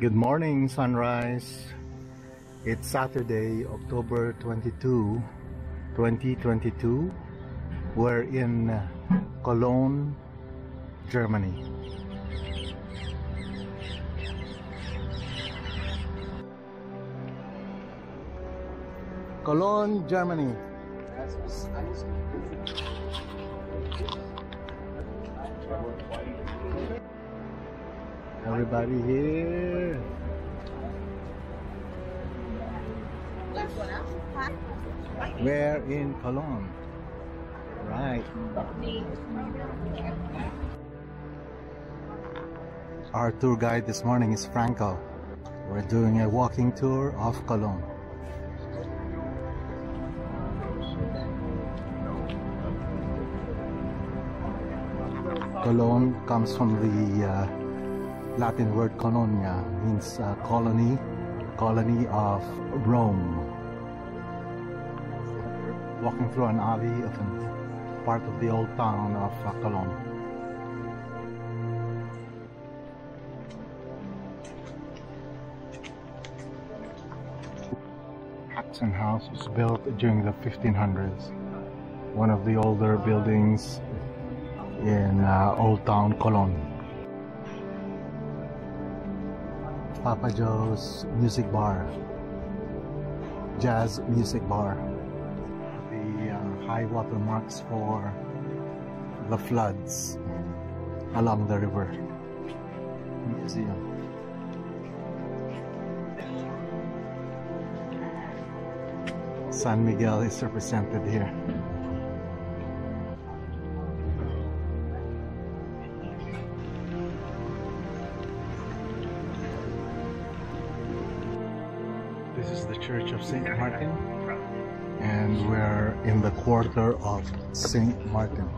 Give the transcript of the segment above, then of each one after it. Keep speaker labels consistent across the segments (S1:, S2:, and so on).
S1: Good morning, sunrise. It's Saturday, October 22, 2022. We're in Cologne, Germany. Cologne, Germany. Everybody here. We're in Cologne. Right. Our tour guide this morning is Franco. We're doing a walking tour of Cologne. Cologne comes from the uh, Latin word colonia, means uh, colony, colony of Rome. Walking through an alley of part of the old town of uh, Cologne. Haxon House was built during the 1500s. One of the older buildings in uh, Old Town Cologne. Papa Joe's Music Bar, Jazz Music Bar. The uh, high water marks for the floods along the river. Museum. San Miguel is represented here. This is the Church of St. Martin, and we're in the quarter of St. Martin.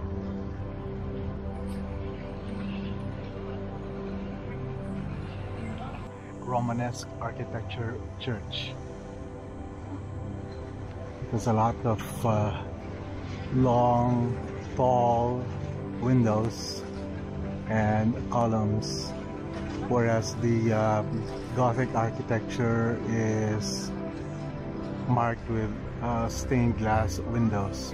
S1: Romanesque architecture church. There's a lot of uh, long, tall windows and columns whereas the uh, Gothic architecture is marked with uh, stained glass windows.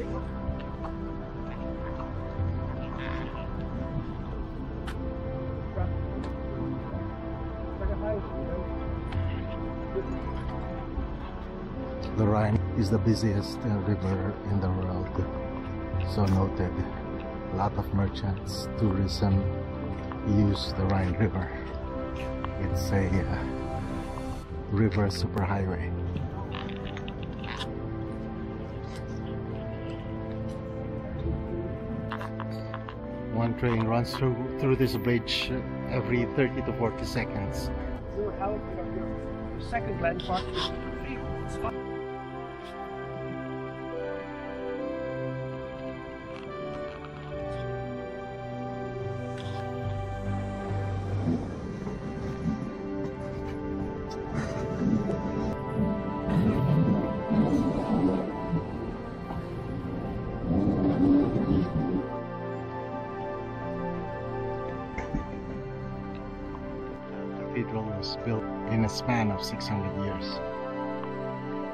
S1: The Rhine is the busiest uh, river in the world, so noted. A lot of merchants, tourism use the Rhine River. It's a uh, river superhighway. One train runs through through this bridge every 30 to 40 seconds.
S2: Second landmark
S1: was built in a span of 600 years.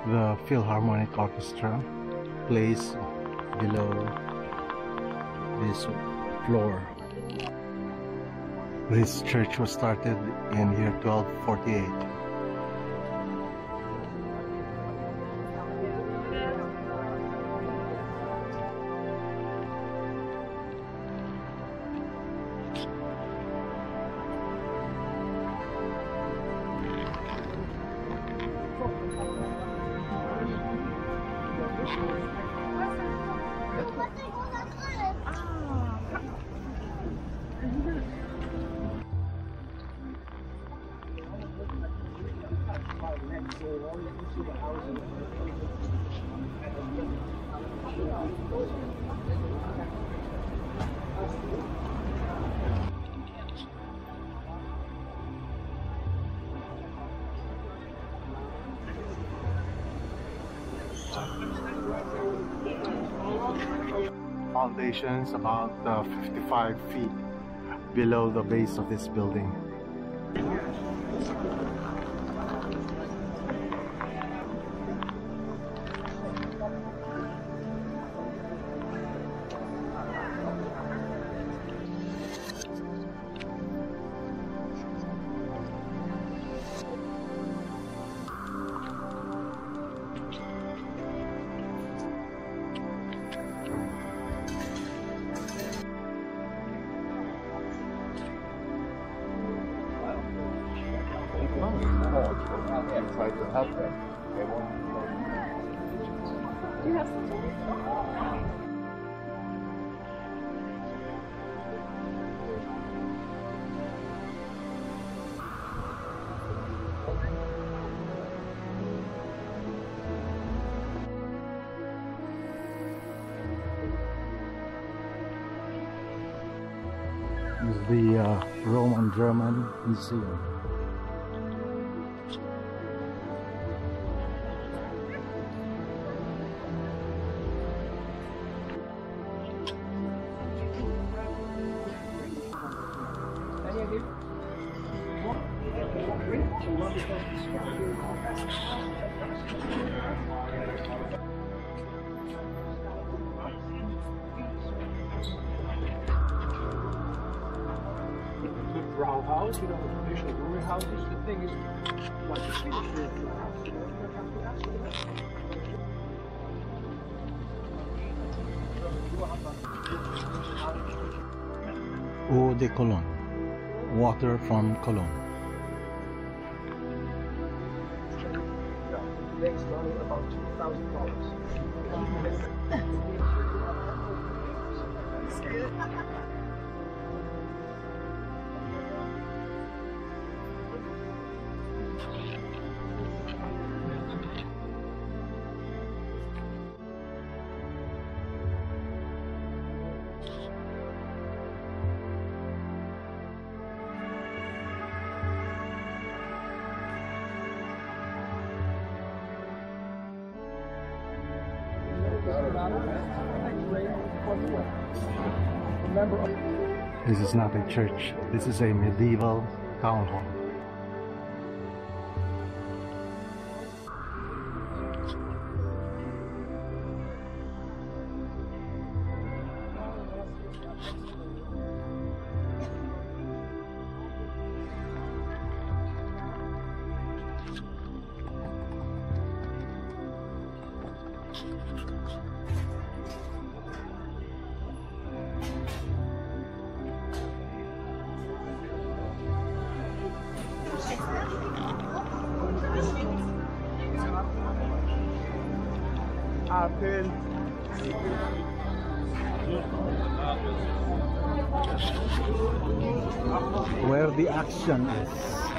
S1: The Philharmonic Orchestra plays below this floor. This church was started in year 1248. Merci. Foundations about uh, 55 feet below the base of this building. The uh, Roman German Museum. de Cologne. Water from Cologne.
S2: About 2,000
S1: This is not a church. This is a medieval town hall.
S2: Apple,
S1: Where the action is.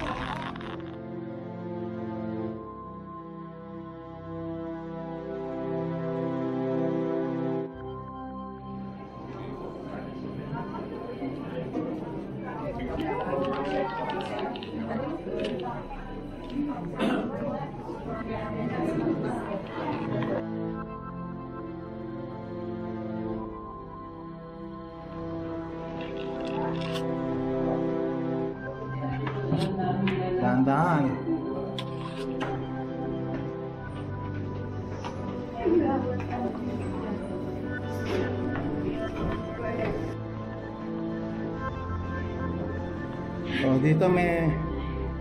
S1: Oh, dito may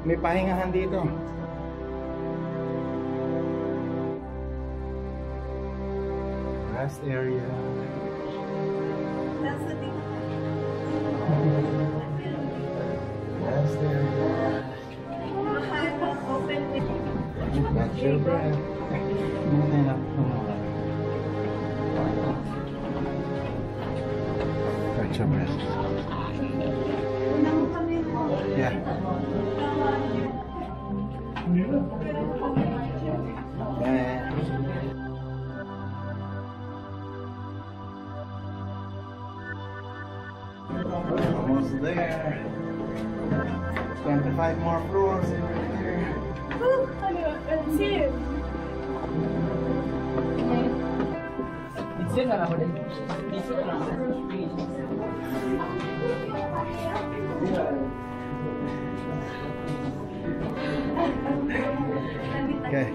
S1: may pahingahan dito. Rest area. Rest area. Catch your breath. Almost there. 25 more floors in right there. Okay.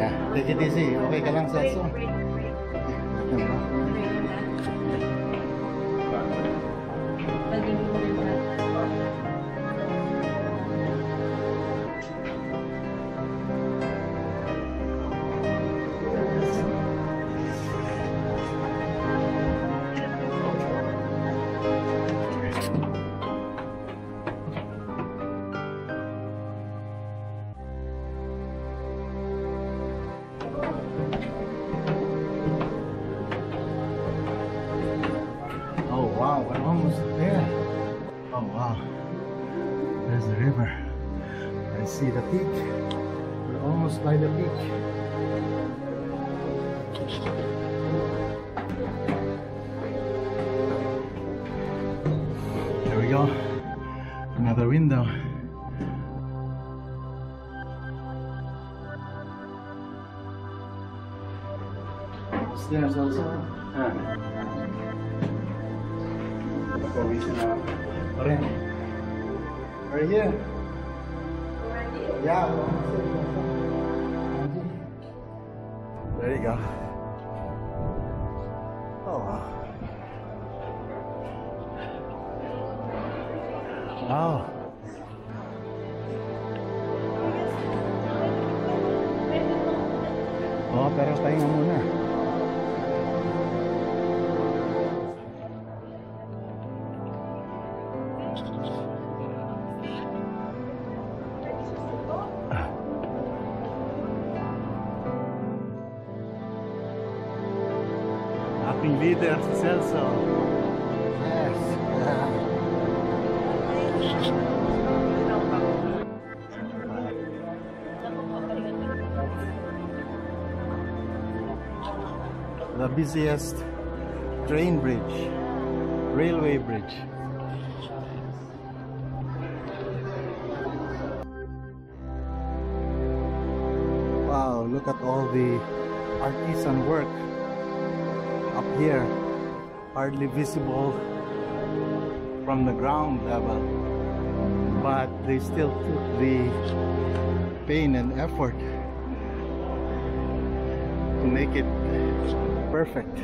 S1: Yeah, take it easy. Okay ka lang,
S3: Break,
S1: Celso?
S3: break, break.
S1: Diba?
S3: Break na. Paging
S1: go. Another window. Stairs also. Ah. Pawisan na ako. Rin. Right here. Yeah. There you go. pahinga muna. I've been leader Celso. Yes. É, é. Busiest train bridge, railway bridge. Wow, look at all the artisan work up here, hardly visible from the ground level. But they still took the pain and effort to make it perfect.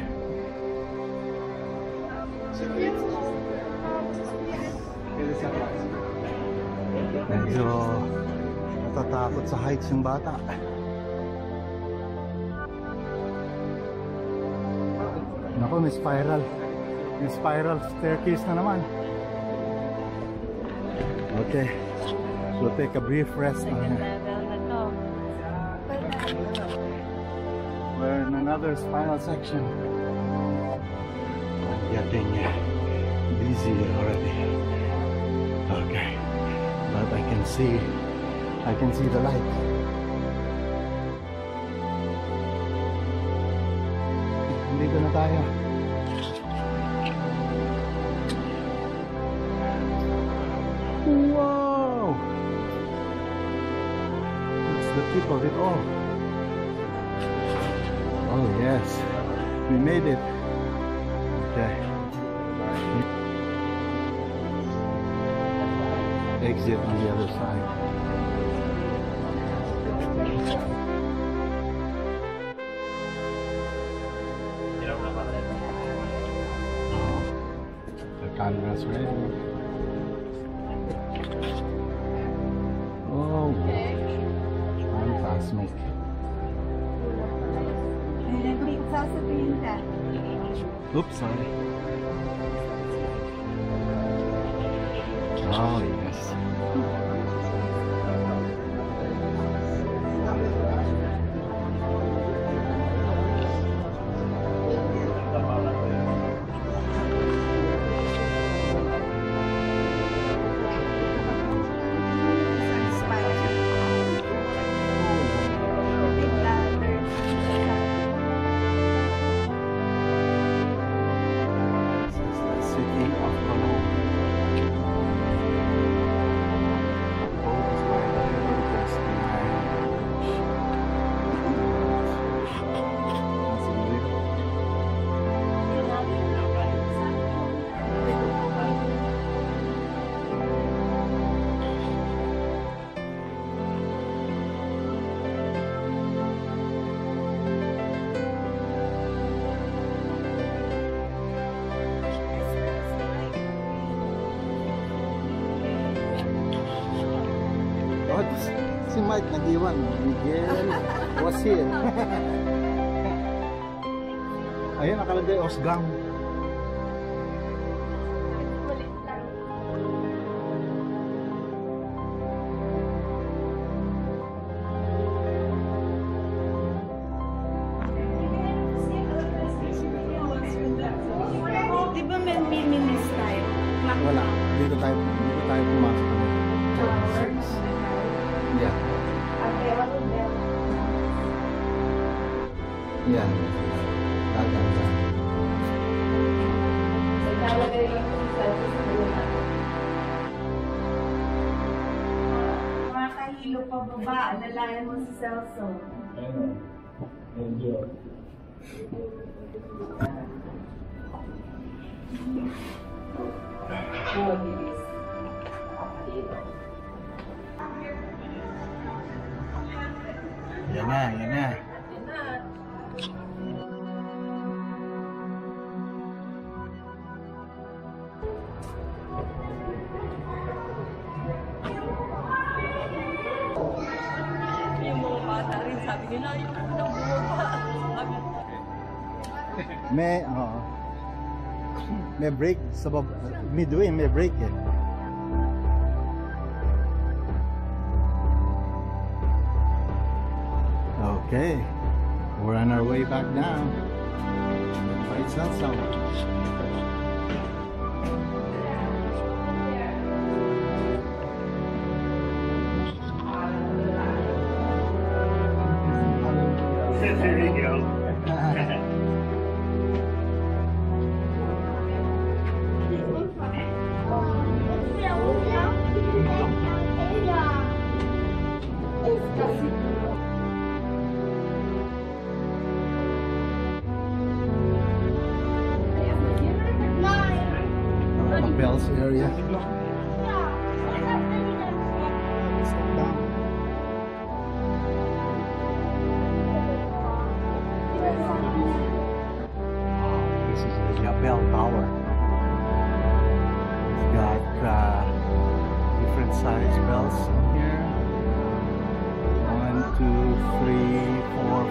S1: Medyo natatakot sa heights yung bata. Naku, may spiral. May spiral staircase na naman. Okay. We'll take a brief rest now. Another spiral section. I'm getting busy already. Okay. But I can see I can see the light. Dito na tayo. Wow! It's the tip of it all. We made it. Okay. Exit on the other side. The camera's ready. Oh.
S3: Sasabihin ka.
S1: Oops, sorry. Oh, yes. Mike nag-iwan. Miguel was here. Ayun, nakalagay Osgang.
S3: Aynen aynen É olsun. Aynen. Benziyor.
S1: May break sa bab midway, may break eh. Okay. We're on our way back. Right, Celso.
S2: There
S1: size bells in here. One, two, three, four,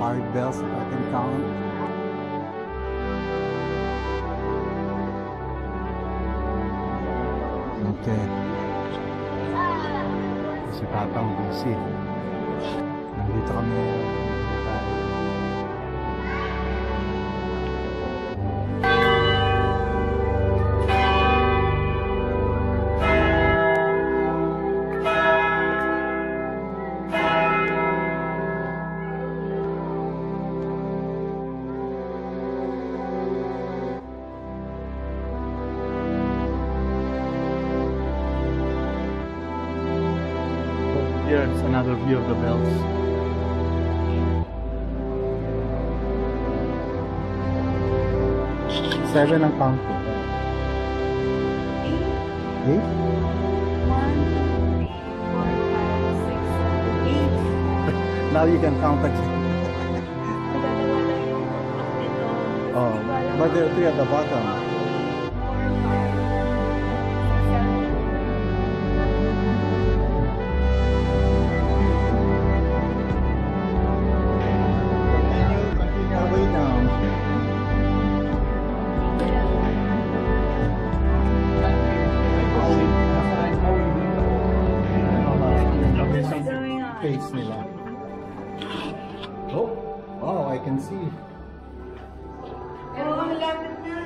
S1: five bells if I can count. Okay. Si Tatang busy. Nandito kami. Here's another view of the bells. Seven ang count ko. Eight?
S3: one, two, three, four, five, six, seven, eight.
S1: Now you can count again.
S3: Dalawa lang yung clock nito.
S1: Oh, but there are three at the bottom. Face nila. Oh, wow, I can see.
S3: Pero malapit na.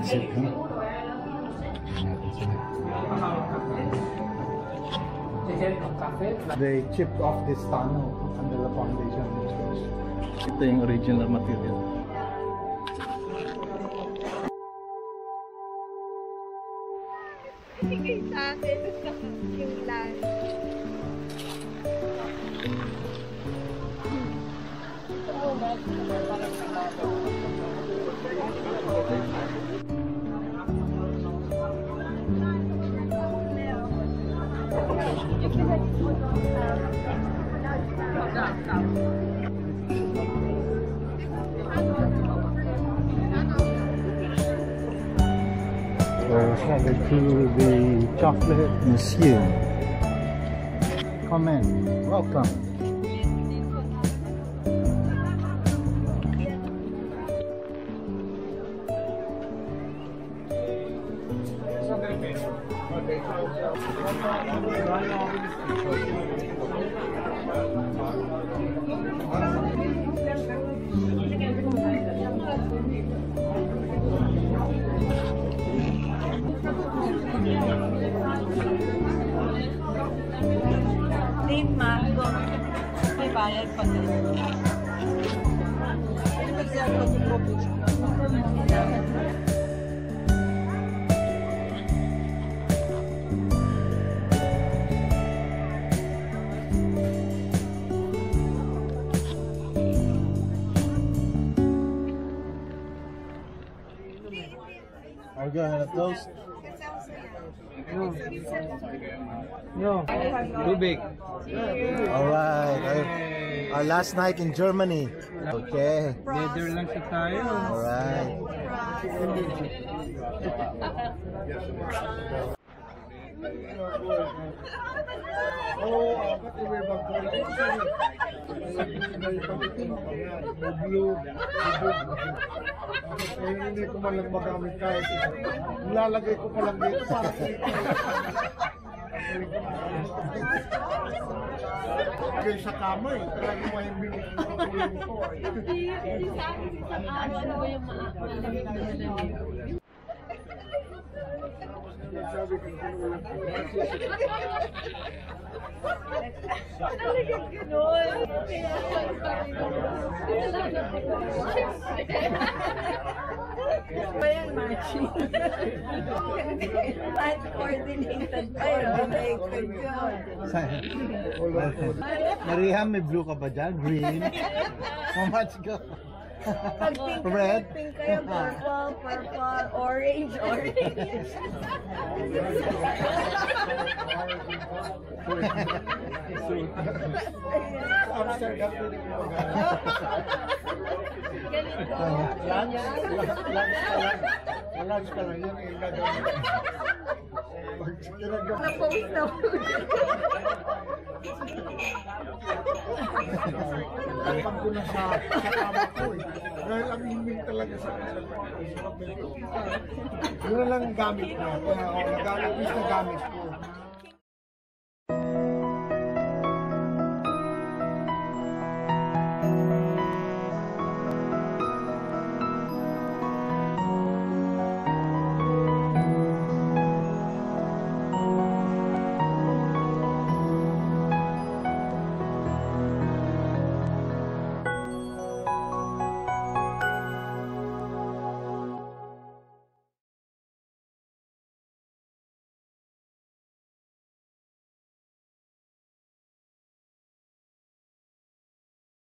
S1: That's it, huh? Eh, they chipped off this tunnel under the foundation of the church. Ito yung original material.
S4: Thích hình xăm, hình xăm
S1: siêu hiện. To the chocolate museum. Come in. Welcome. Are you going to toast?
S2: No. Too big.
S1: All right. Our last night in Germany. Okay.
S2: Netherlands na tayo.
S1: All right.
S5: Ngayon hindi ko man lang magamit kahit isa. Nilalagay ko pa lang dito para Kaya Kaysa kama eh, traga mo yung bilis ng ulam ko eh. Sa akin, isang araw, ano yung maalamig na lamig? Sabi ko,
S3: ulam Ano pa yan, coordinated pa yun.
S1: Naked yun. Mariha, may blue ka ba dyan? Green? Mamatch ka.
S3: Pag pink kayo,
S1: Red?
S3: pink kayo, purple, purple, orange, orange.
S5: Amsterdam din yung magamit. Lunch? Lunch ka lang. Lunch ka lang, yun yung gagawin. Pag tinanggap
S3: Na-post na
S5: Pag ko na sa, sa kama ko eh. Dahil ang himing talaga sa sa sa papel ko. Yun na lang ang gamit ko. Kaya ako, nagamit is na gamit ko.